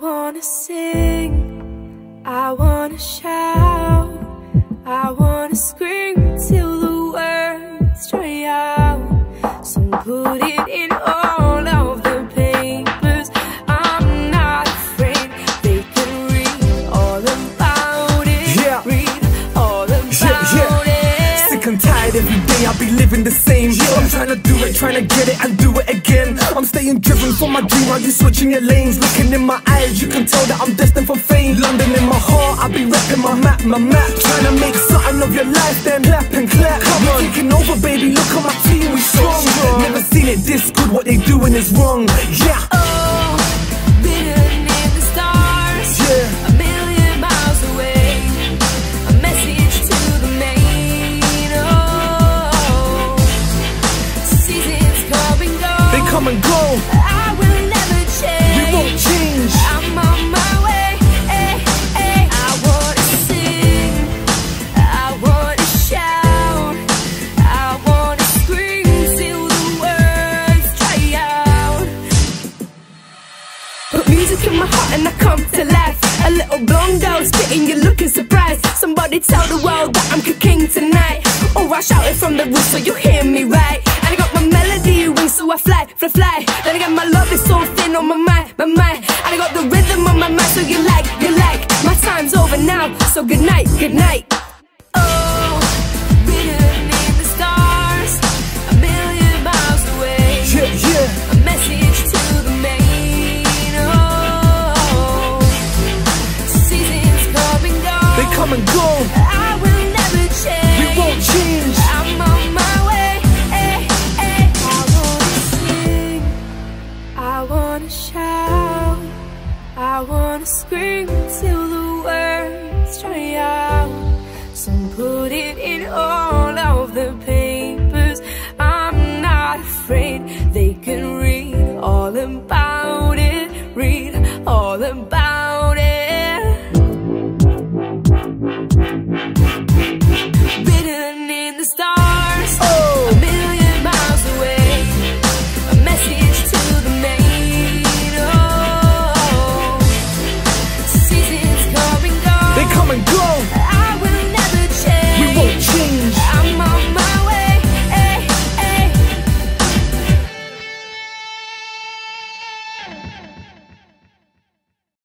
wanna sing, I wanna shout, I wanna scream day, I be living the same. I'm trying to do it, trying to get it and do it again. I'm staying driven for my dream while you switching your lanes. Looking in my eyes, you can tell that I'm destined for fame. London in my heart, I be rapping my map, my map. Trying to make something of your life, then clap and clap. Come on, taking over, baby. Look on my team, we strong. Never seen it this good, what they doing is wrong. Yeah, uh. Come and go, I will never change. we won't change. I'm on my way. eh, eh. I wanna sing. I wanna shout. I wanna scream till the words dry out. Put music in my heart and I come to life. A little blonde girl spitting, you're looking surprised. Somebody tell the world that I'm cooking tonight. Or I shout it from the roof so you hear me fly, fly, fly. Then I got my love is so thin on my mind, my mind. And I got the rhythm on my mind so you like, you like. My time's over now, so good night, good night.